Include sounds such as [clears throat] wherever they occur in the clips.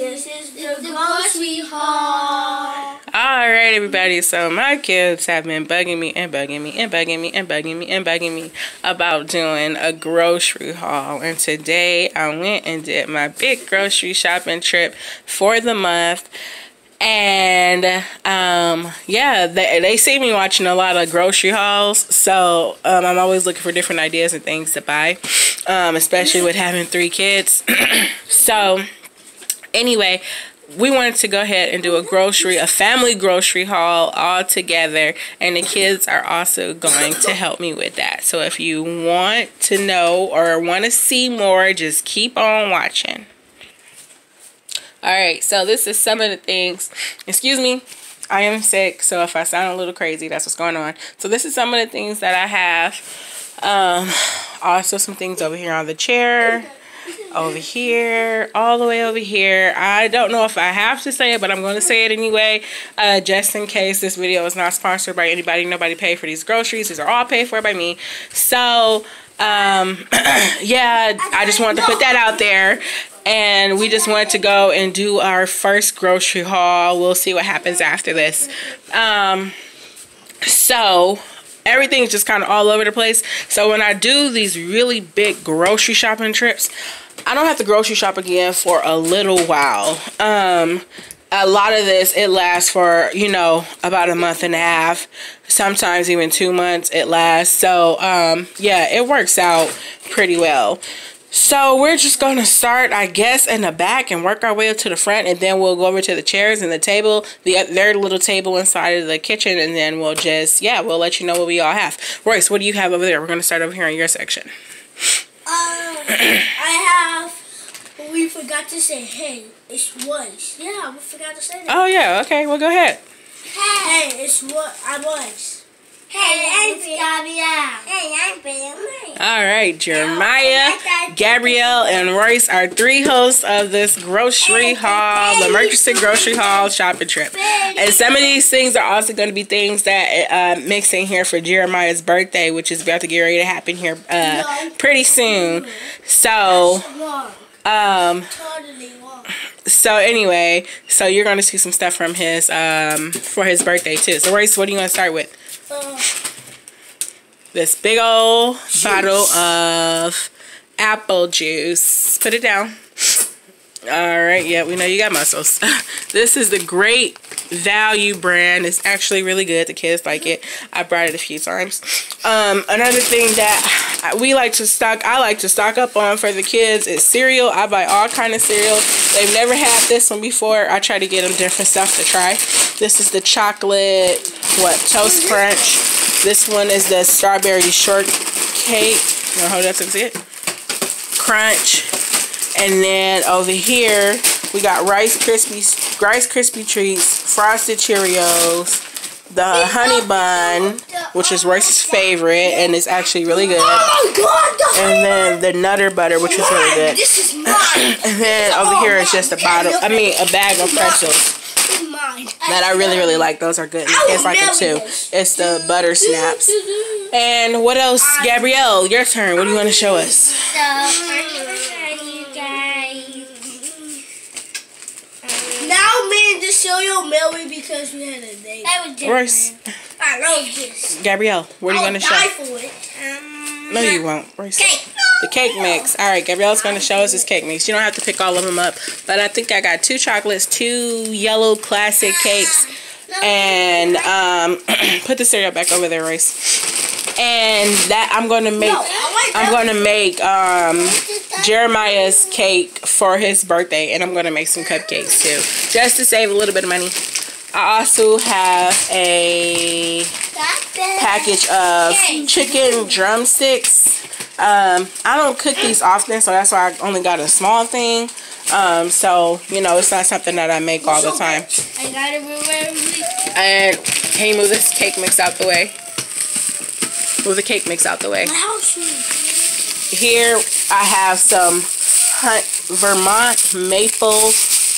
This is the. All right, everybody. So my kids have been bugging me and bugging me and bugging me and bugging me and bugging me about doing a grocery haul. And today I went and did my big grocery shopping trip for the month. And um, yeah, they, they see me watching a lot of grocery hauls. So um, I'm always looking for different ideas and things to buy, um, especially with having three kids. [clears throat] so anyway, we wanted to go ahead and do a grocery, a family grocery haul all together. And the kids are also going to help me with that. So if you want to know or want to see more, just keep on watching. All right, so this is some of the things. Excuse me, I am sick, so if I sound a little crazy, that's what's going on. So this is some of the things that I have. Um, also some things over here on the chair, over here, all the way over here. I don't know if I have to say it, but I'm going to say it anyway, uh, just in case this video is not sponsored by anybody. Nobody paid for these groceries. These are all paid for by me. So, um, [clears throat] yeah, I just wanted to put that out there and we just wanted to go and do our first grocery haul. We'll see what happens after this. Um, so everything's just kind of all over the place. So when I do these really big grocery shopping trips, I don't have to grocery shop again for a little while. Um, a lot of this, it lasts for, you know, about a month and a half. Sometimes even two months it lasts. So, um, yeah, it works out pretty well. So we're just going to start, I guess, in the back and work our way up to the front. And then we'll go over to the chairs and the table, the their little table inside of the kitchen. And then we'll just, yeah, we'll let you know what we all have. Royce, what do you have over there? We're going to start over here in your section. Um, I have, we forgot to say, hey, it's was. Yeah, we forgot to say that. Oh, yeah. Okay, well, go ahead. Hey, it's what I was. Hey, it's Gabrielle. Hey, I'm Billy. All right, Jeremiah, Gabrielle, and Royce are three hosts of this grocery haul, the Murchison Grocery Haul shopping trip. And some of these things are also going to be things that uh, mix in here for Jeremiah's birthday, which is about to get ready to happen here uh, pretty soon. So, um, so anyway, so you're going to see some stuff from his um, for his birthday too. So Royce, what are you going to start with? [sighs] this big old juice. bottle of apple juice. Put it down. All right, yeah, we know you got muscles. [laughs] this is the Great Value brand. It's actually really good. The kids like it. I brought it a few times. Um, another thing that we like to stock, I like to stock up on for the kids is cereal. I buy all kind of cereal. They've never had this one before. I try to get them different stuff to try. This is the chocolate, what, toast crunch. This one is the strawberry shortcake. No, hold up, see it. Crunch. And then over here, we got Rice Krispie, Rice Krispie Treats, Frosted Cheerios, the Honey Bun, which is Royce's favorite, and it's actually really good. Oh and then the Nutter Butter, which is really good. This is mine. [laughs] and then over here is just a bottle, I mean a bag of pretzels that I really, really like. Those are good. It's like it too. It's the butter snaps. [laughs] And what else? Gabrielle, your turn. What do you want to show us? Now me and the cereal Melly because we had a date. That was different. Royce. I love this. Gabrielle, what are you going to show? die for it. Um, no, you won't. Royce. Cake. The cake mix. All right, Gabrielle's going to show us this cake mix. You don't have to pick all of them up, but I think I got two chocolates, two yellow classic cakes, and um, [clears throat] put the cereal back over there, Royce. And that I'm going to make. I'm going to make um, Jeremiah's cake for his birthday, and I'm going to make some cupcakes too, just to save a little bit of money. I also have a package of chicken drumsticks um, I don't cook these often, so that's why I only got a small thing. Um, so, you know, it's not something that I make all the time. I And can you move this cake mix out the way? Move the cake mix out the way. Here I have some Hunt Vermont maple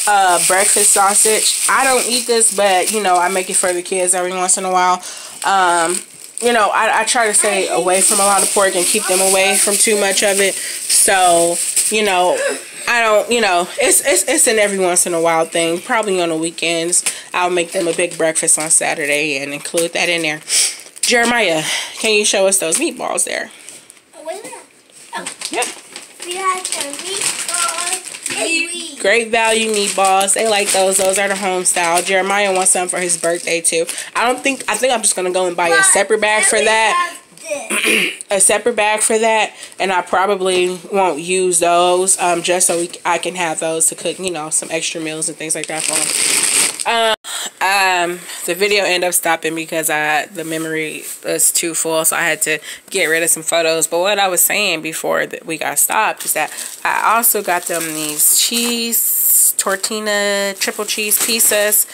uh, breakfast sausage. I don't eat this, but, you know, I make it for the kids every once in a while. Um, you know, I, I try to stay away from a lot of pork and keep them away from too much of it. So, you know, I don't, you know, it's it's it's an every once in a while thing. Probably on the weekends, I'll make them a big breakfast on Saturday and include that in there. Jeremiah, can you show us those meatballs there? Oh, wait a minute. Oh, Yep. we had some meatballs. Great value meatballs. They like those. Those are the home style. Jeremiah wants some for his birthday too. I don't think I think I'm just gonna go and buy a separate bag for that. [clears throat] a separate bag for that and I probably won't use those um just so we, I can have those to cook you know some extra meals and things like that for them um, um the video ended up stopping because I the memory was too full so I had to get rid of some photos. But what I was saying before that we got stopped is that I also got them these cheese Totino triple cheese pizzas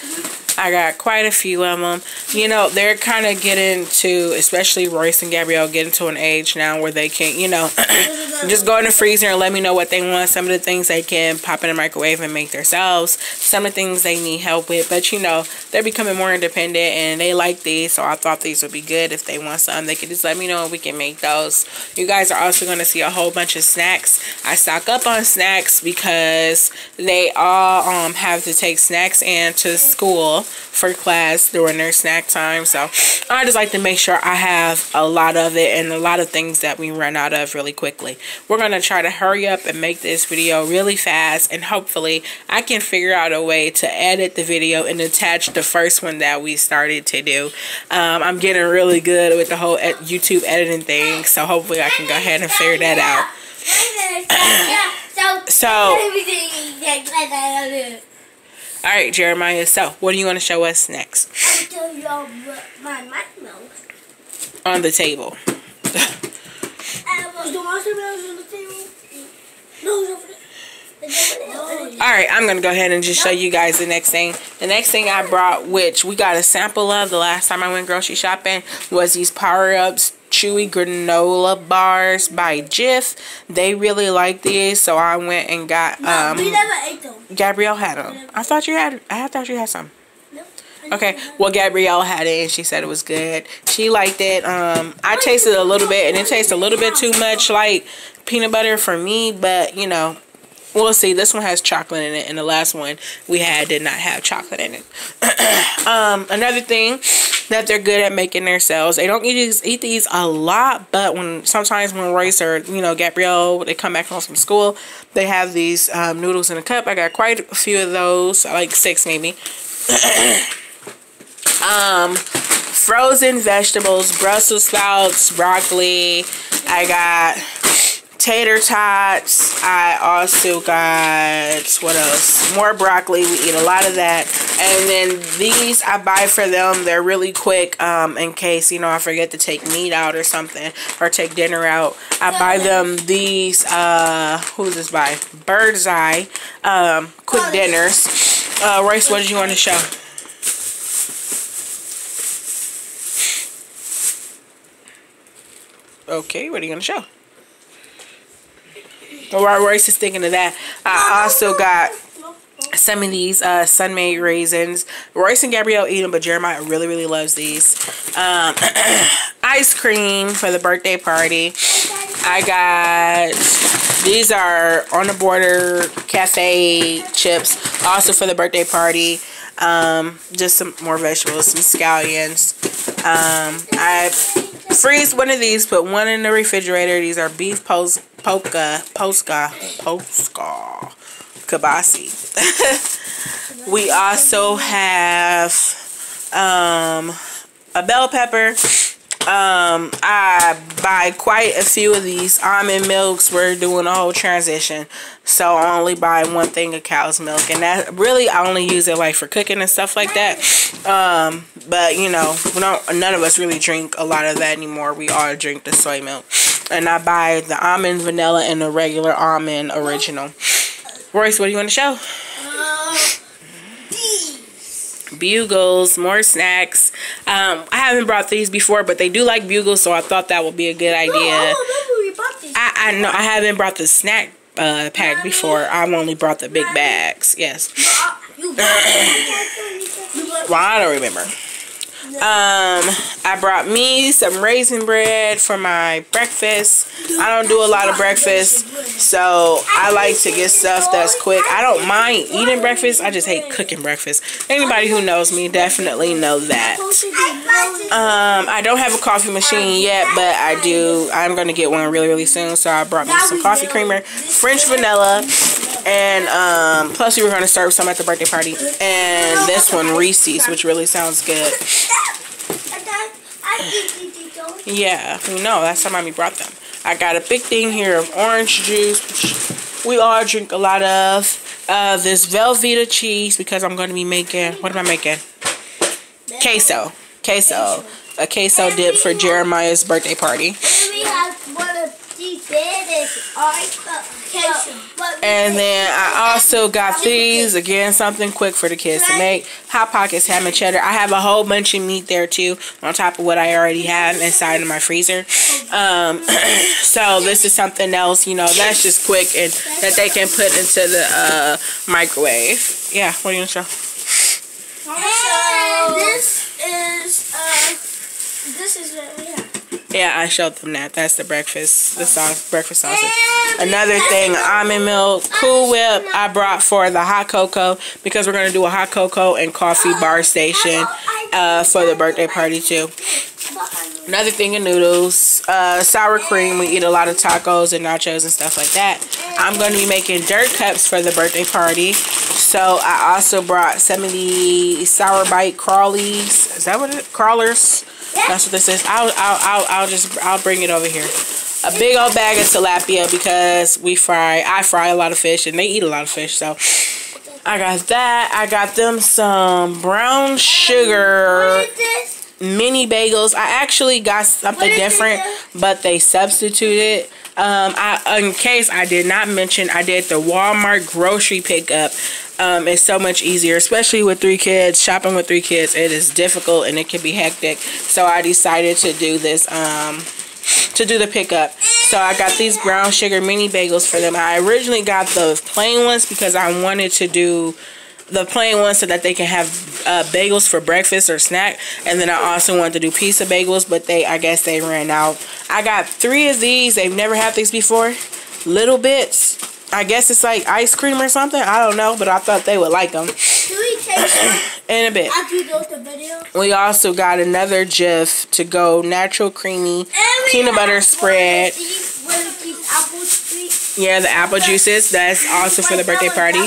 I got quite a few of them. You know, they're kind of getting to, especially Royce and Gabrielle, getting to an age now where they can, you know, [clears throat] just go in the freezer and let me know what they want. Some of the things they can pop in the microwave and make themselves. Some of the things they need help with. But, you know, they're becoming more independent and they like these. So I thought these would be good. If they want some, they can just let me know and we can make those. You guys are also going to see a whole bunch of snacks. I stock up on snacks because they all um, have to take snacks in to school for class during their snack time. So I just like to make sure I have a lot of it and a lot of things that we run out of really quickly. We're going to try to hurry up and make this video really fast and hopefully I can figure out a way to edit the video and attach the first one that we started to do. Um, I'm getting really good with the whole ed YouTube editing thing so hopefully I can go ahead and figure that out. So, So- everything that All right, Jeremiah. So what do you want to show us next I will tell y'all what my marshmallows. on the table? Is the marshmallows on the table? No, it's over there. It's over there. All right, I'm gonna go ahead and just show you guys the next thing. The next thing I brought, which we got a sample of the last time I went grocery shopping, was these Power Ups Chewy Granola Bars by Jif. They really like these, so I went and got. No, Um, we never ate them. Gabrielle had them. I thought you had. I thought you had some. Okay, well Gabrielle had it and she said it was good. She liked it. Um, I tasted a little bit and it tastes a little bit too much like peanut butter for me, but you know, we'll see. This one has chocolate in it, and the last one we had did not have chocolate in it. [clears throat] um, another thing that they're good at making themselves. They don't eat these, eat these a lot, but when sometimes when Royce or you know Gabrielle they come back home from school, they have these um, noodles in a cup. I got quite a few of those, like six maybe. [clears throat] um, frozen vegetables, Brussels sprouts, broccoli. I got tater tots. I also got what else? More broccoli. We eat a lot of that. And then these I buy for them. They're really quick. Um, in case you know I forget to take meat out or something or take dinner out. I buy them these. Uh, who's this by? Birds Eye. Um, quick dinners. Uh, Royce, what did you want to show? Okay, what are you gonna show? While Royce is thinking of that, I also got some of these uh, Sun-Maid raisins. Royce and Gabrielle eat them, but Jeremiah really, really loves these. Um, [clears throat] ice cream for the birthday party. I got, these are On The Border Cafe chips, also for the birthday party. Um, just some more vegetables, some scallions. Um, I [laughs] freeze one of these, put one in the refrigerator. These are beef post polka, polska, polska, kabasi. [laughs] we also have um, a bell pepper. Um, I buy quite a few of these almond milks. We're doing a whole transition, so I only buy one thing of cow's milk, and that really I only use it like for cooking and stuff like that. Um, but you know, we don't. None of us really drink a lot of that anymore. We all drink the soy milk, and I buy the almond vanilla and the regular almond original. Royce, what do you want to show? These. Bugles, more snacks. Um, I haven't brought these before, but they do like bugles, so I thought that would be a good idea. I don't remember we bought these. I, I know I haven't brought the snack uh, pack before. I've only brought the big bags. Yes. You [coughs] bought. You Well, I don't remember. Um, I brought me some raisin bread for my breakfast. I don't do a lot of breakfast, so I like to get stuff that's quick. I don't mind eating breakfast. I just hate cooking breakfast. Anybody who knows me definitely know that. Um, I don't have a coffee machine yet, but I do. I'm gonna get one really, really soon. So I brought me some coffee creamer, French vanilla, and um, plus we were gonna serve some at the birthday party. And this one Reese's, which really sounds good. Yeah, we know. That's how mommy brought them. I got a big thing here of orange juice, which we all drink a lot of. Uh, this Velveeta cheese because I'm going to be making, what am I making? Queso. Queso. A queso dip for Jeremiah's birthday party. And then I also got these. Again, something quick for the kids to make. Hot Pockets ham and cheddar. I have a whole bunch of meat there too, on top of what I already have inside of my freezer. Um, [clears throat] so this is something else, you know, that's just quick and that they can put into the uh, microwave. Yeah, what are you going to show? This is, uh, this is. Yeah, I showed them that. That's the breakfast, the sauce, breakfast sausage. Another thing, almond milk, Cool Whip. I brought for the hot cocoa because we're gonna do a hot cocoa and coffee bar station uh, for the birthday party too. Another thing of noodles, uh, sour cream. We eat a lot of tacos and nachos and stuff like that. I'm going to be making dirt cups for the birthday party. So I also brought 70 sour bite crawlies. Is that what it? Crawlers. That's what this is. I'll, I'll, I'll, I'll just, I'll bring it over here. A big old bag of tilapia because we fry, I fry a lot of fish and they eat a lot of fish. So I got that. I got them some brown sugar mini bagels. I actually got something different, but they substituted. Um, I, in case I did not mention, I did the Walmart grocery pickup. Um, it's so much easier, especially with three kids. Shopping with three kids, it is difficult and it can be hectic. So I decided to do this, um, to do the pickup. So I got these brown sugar mini bagels for them. I originally got the plain ones because I wanted to do the plain ones so that they can have uh, bagels for breakfast or snack. And then I also wanted to do pizza bagels, but they, I guess they ran out. I got three of these. They've never had these before. Little bits. I guess it's like ice cream or something. I don't know, but I thought they would like them. [coughs] [coughs] In a bit. We also got another Jif to go natural creamy peanut butter spread. Yeah, the apple juices. That's also for the birthday party.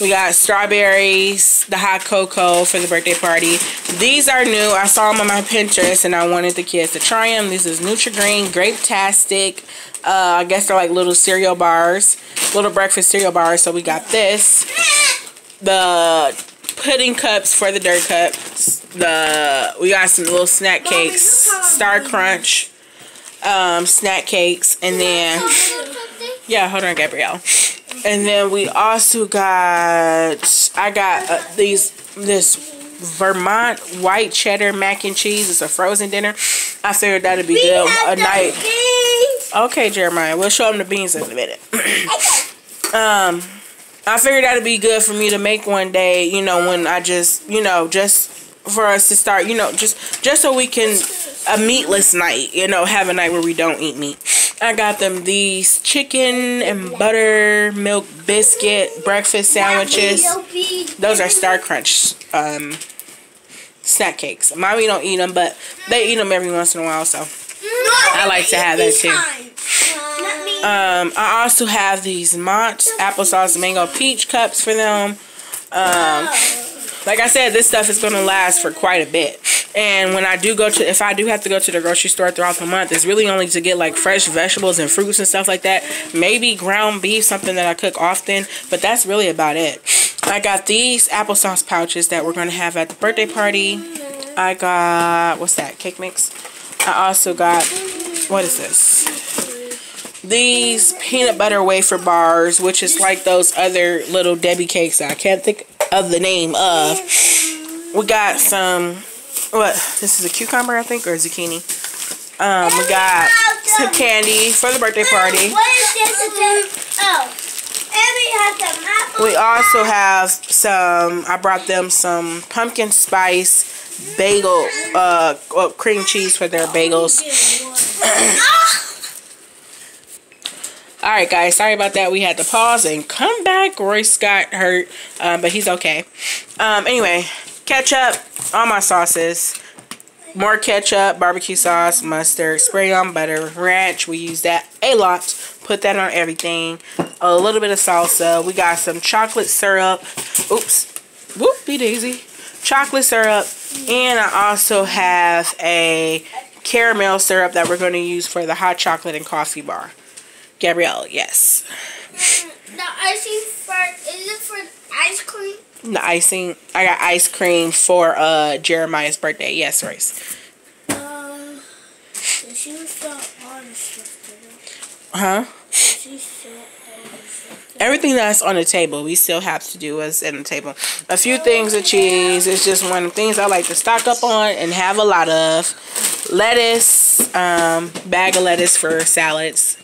We got strawberries, the hot cocoa for the birthday party. These are new. I saw them on my Pinterest and I wanted the kids to try them. This is Nutri-Grain Grape-Tastic. Uh, I guess they're like little cereal bars, little breakfast cereal bars. So we got this. The pudding cups for the dirt cups. The We got some little snack cakes. Star Crunch um, snack cakes. And then, yeah, hold on, Gabrielle. And then we also got, I got uh, these, this Vermont white cheddar mac and cheese. It's a frozen dinner. I figured that'd be good a night. Okay, Jeremiah, we'll show them the beans in a minute. um, I figured that'd be good for me to make one day. You know, when I just, you know, just for us to start. You know, just just so we can a meatless night. You know, have a night where we don't eat meat. I got them these chicken and butter milk biscuit breakfast sandwiches. Those are Star Crunch um, snack cakes. Mommy don't eat them, but they eat them every once in a while, so I like to have that too. Um, I also have these Mott's applesauce mango peach cups for them. Um, like I said, this stuff is going to last for quite a bit. And when I do go to, if I do have to go to the grocery store throughout the month, it's really only to get like fresh vegetables and fruits and stuff like that. Maybe ground beef, something that I cook often, but that's really about it. I got these applesauce pouches that we're going to have at the birthday party. I got, what's that, cake mix? I also got, what is this? These peanut butter wafer bars, which is like those other little Debbie cakes I can't think of the name of. We got some what? This is a cucumber, I think, or zucchini. Um, we got some candy for the birthday party. What is this? Oh. We also have some. I brought them some pumpkin spice bagel, uh, cream cheese for their bagels. [clears throat] All right, guys. Sorry about that. We had to pause and come back. Royce got hurt, um, but he's okay. Um, anyway, ketchup, all my sauces. More ketchup, barbecue sauce, mustard, spray on butter, ranch. We use that a lot. Put that on everything. A little bit of salsa. We got some chocolate syrup. Oops. Whoopie daisy. Chocolate syrup. And I also have a caramel syrup that we're going to use for the hot chocolate and coffee bar. Gabrielle, yes. The icing for is it for ice cream? The icing. I got ice cream for uh Jeremiah's birthday. Yes, Royce. Um, she was so honest. Huh? She's so. Everything that's on the table, we still have to do is in the table. A few things of cheese. It's just one of the things I like to stock up on and have a lot of. Lettuce, um, bag of lettuce for salads.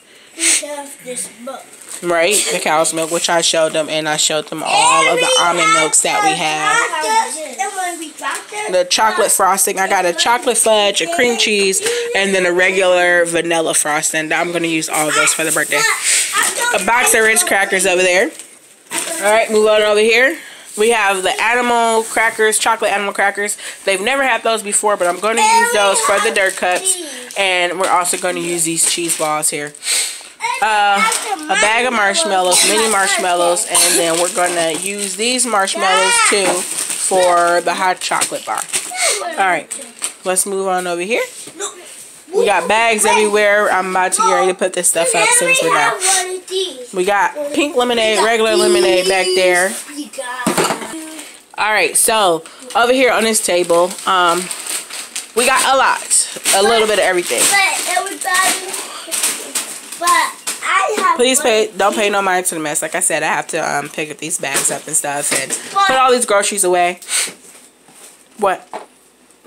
This book. Right, the cow's milk, which I showed them, and I showed them all of the almond milks that we have. The chocolate frosting, I got a chocolate fudge, a cream cheese, and then a regular vanilla frosting. I'm going to use all of those for the birthday. A box of Ritz crackers over there. All right, move on over here. We have the animal crackers, chocolate animal crackers. They've never had those before, but I'm going to use those for the dirt cups. And we're also going to use these cheese balls here uh, a bag of marshmallows, mini marshmallows, and then we're going to use these marshmallows too for the hot chocolate bar. Alright, let's move on over here. We got bags everywhere. I'm about to get ready to put this stuff up since we're done. We got pink lemonade, regular lemonade back there. Alright, so over here on this table, um, we got a lot. A little bit of everything. But Please pay. Don't pay no mind to the mess. Like I said, I have to um, pick up these bags up and stuff and put all these groceries away. What?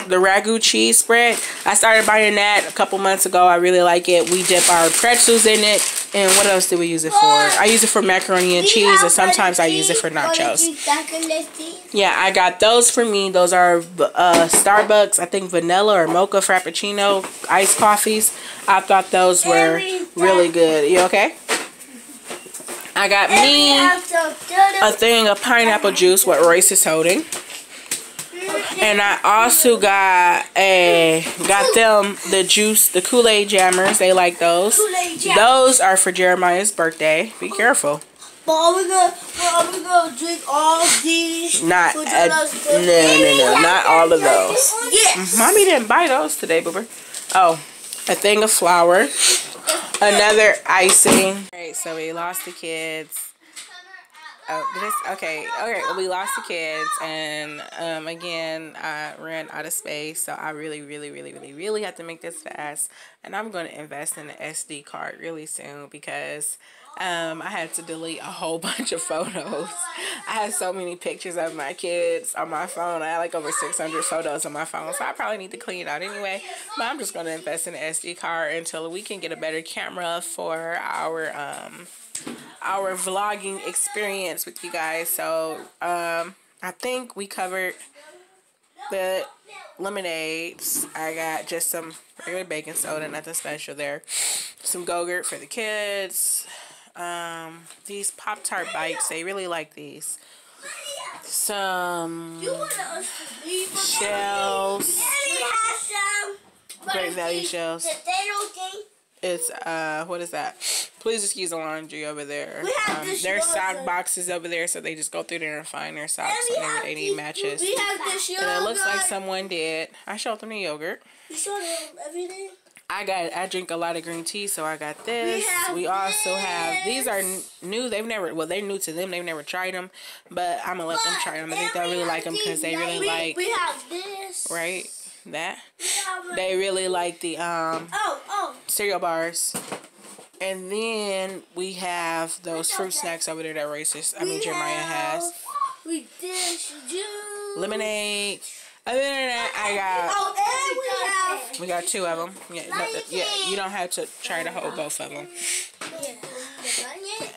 The ragu cheese spread. I started buying that a couple months ago. I really like it. We dip our pretzels in it. And what else do we use it for? I use it for macaroni and cheese, and sometimes I use it for nachos. Yeah, I got those for me. Those are uh, Starbucks, I think vanilla or mocha frappuccino iced coffees. I thought those were really good. You okay? I got me a thing of pineapple juice, what Royce is holding. And I also got a got them the juice, the Kool-Aid jammers. They like those. Those are for Jeremiah's birthday. Be careful. But are we gonna, are we gonna drink all these? Not, no, no, no, not all of those. Yes. Mm-hmm. Mommy didn't buy those today, boober. Oh, a thing of flour, another icing. Alright, so we lost the kids. Oh, this okay. Okay, well, we lost the kids, and um, again, I ran out of space, so I really, really, really, really, really have to make this fast. And I'm going to invest in an SD card really soon because um, I had to delete a whole [laughs] bunch of photos. I had so many pictures of my kids on my phone. I had like over 600 photos on my phone, so I probably need to clean it out anyway. But I'm just going to invest in an SD card until we can get a better camera for our um, our vlogging experience with you guys. So um, I think we covered the lemonades. I got just some regular baking soda, nothing special there. Some Go-Gurt for the kids. Um, these Pop-Tart bites, they really like these. Some shells. Great value shells. It's, uh, what is that? Please excuse the laundry over there. Um, there's sock boxes over there, so they just go through there and find their socks whenever they need matches. We have this And it looks like someone did. I showed them the yogurt. You showed them everything? I got I drink a lot of green tea, so I got this. have We, also have these are new. They've never well they're new to them. They've never tried them, but I'm gonna let them try them. I think they'll really like them because they really we, like We have this. right that. We They really like the um oh, oh. cereal bars. And then we have those fruit snacks over there that racist. I mean we Jeremiah has We dish juice. lemonade. Other than that, I got Oh, and we got two of them. Yeah, no, yeah. You don't have to try to hold both of them.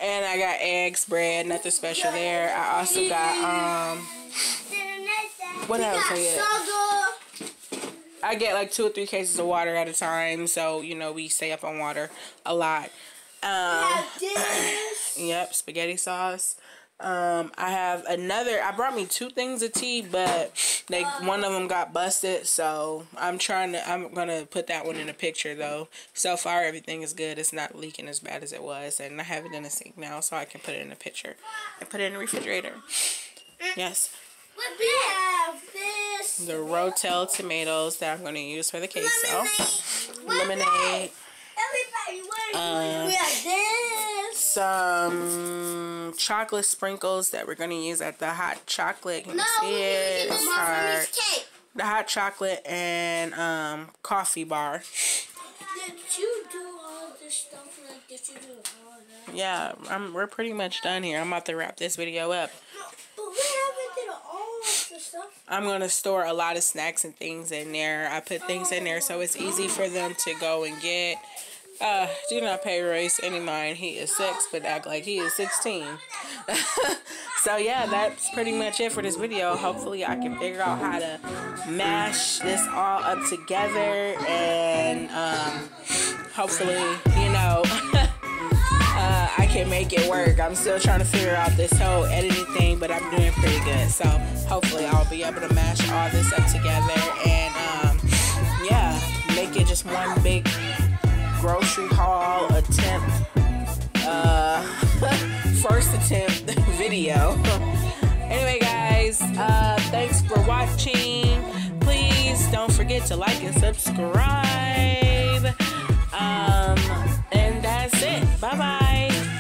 And I got eggs, bread, nothing special there. I also got um what else I get? I get like two or three cases of water at a time, so you know we stay up on water a lot. Um, [clears throat] yep, spaghetti sauce. Um, I have another. I brought me two things of tea, but they one of them got busted. So I'm trying to. I'm gonna put that one in a picture though. So far, everything is good. It's not leaking as bad as it was, and I have it in a sink now, so I can put it in a picture and put it in the refrigerator. Yes. We have this. The Rotel tomatoes that I'm gonna use for the queso. Lemonade. Lemonade. Everybody, what Uh, are you? We have this. Some chocolate sprinkles that we're gonna use at the hot chocolate. You No, see we're it? It's hard. cake. the hot chocolate and um, coffee bar. Did you do all this stuff like did you do all that? Yeah, I'm, we're pretty much done here. I'm about to wrap this video up. No, but we haven't did all of the stuff. I'm going to store a lot of snacks and things in there. I put things in there so it's easy for them to go and get. Uh, do not pay Royce any mind. He is six, but act like he is 16. [laughs] so yeah, that's pretty much it for this video. Hopefully I can figure out how to mash this all up together and um, hopefully, you know, [laughs] uh, I can make it work. I'm still trying to figure out this whole editing thing, but I'm doing pretty good. So hopefully I'll be able to mash all this up together and um, yeah, make it just one big grocery haul attempt. Uh, [laughs] first attempt [laughs] video. [laughs] anyway, guys, uh, thanks for watching. Please don't forget to like and subscribe. Um, and that's it. Bye bye.